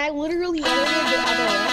I literally edited the other one.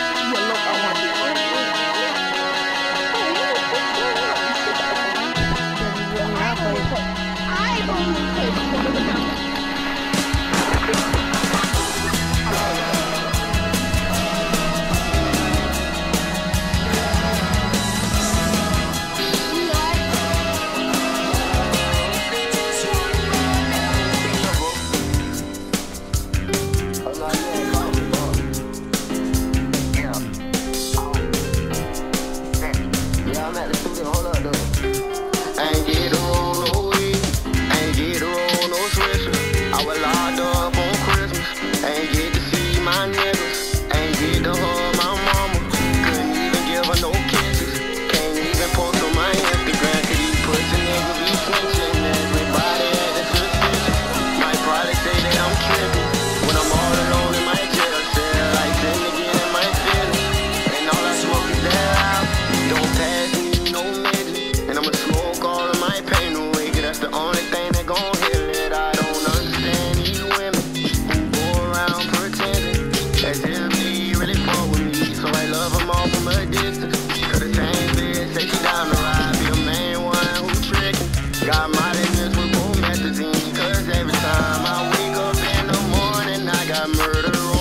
Got my miserable messaging, cause every time I wake up in the morning, I got murder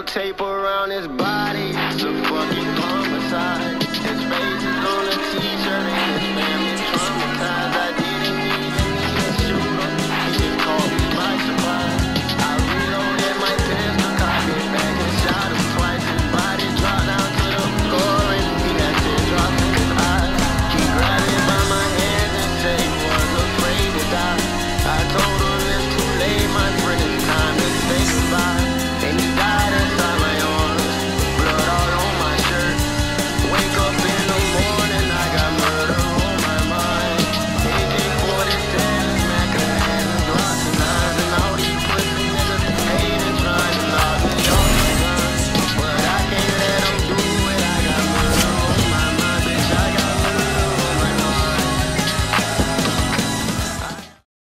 tape around his body.